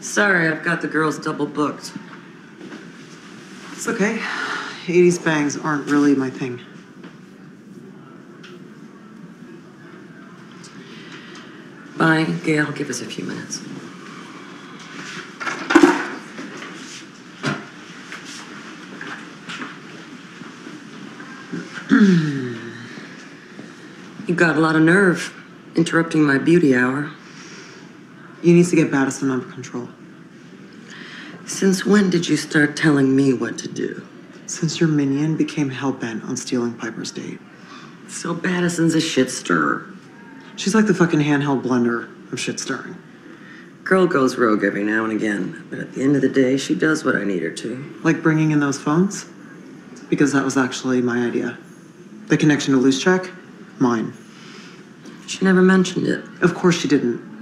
Sorry, I've got the girls double booked. It's okay. 80s bangs aren't really my thing. Bye, Gail. Give us a few minutes. You've got a lot of nerve interrupting my beauty hour. You need to get Badison under control. Since when did you start telling me what to do? Since your minion became hell-bent on stealing Piper's date. So Badison's a shit stirrer. She's like the fucking handheld blender of shit stirring. Girl goes rogue every now and again, but at the end of the day, she does what I need her to. Like bringing in those phones? Because that was actually my idea. The connection to Luschek? Mine. She never mentioned it. Of course she didn't.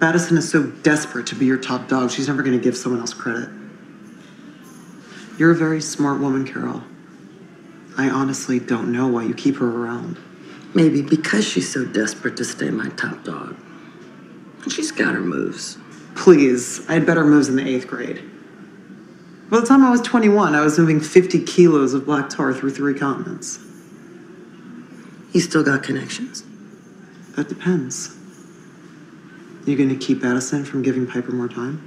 Badison is so desperate to be your top dog, she's never gonna give someone else credit. You're a very smart woman, Carol. I honestly don't know why you keep her around. Maybe because she's so desperate to stay my top dog. And she's got her moves. Please, I had better moves in the eighth grade. By the time I was 21, I was moving 50 kilos of black tar through three continents. You still got connections. That depends. You gonna keep Addison from giving Piper more time?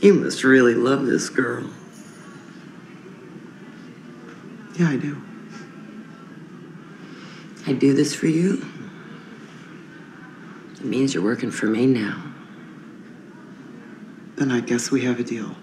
You must really love this girl. Yeah, I do. I do this for you. It means you're working for me now. Then I guess we have a deal.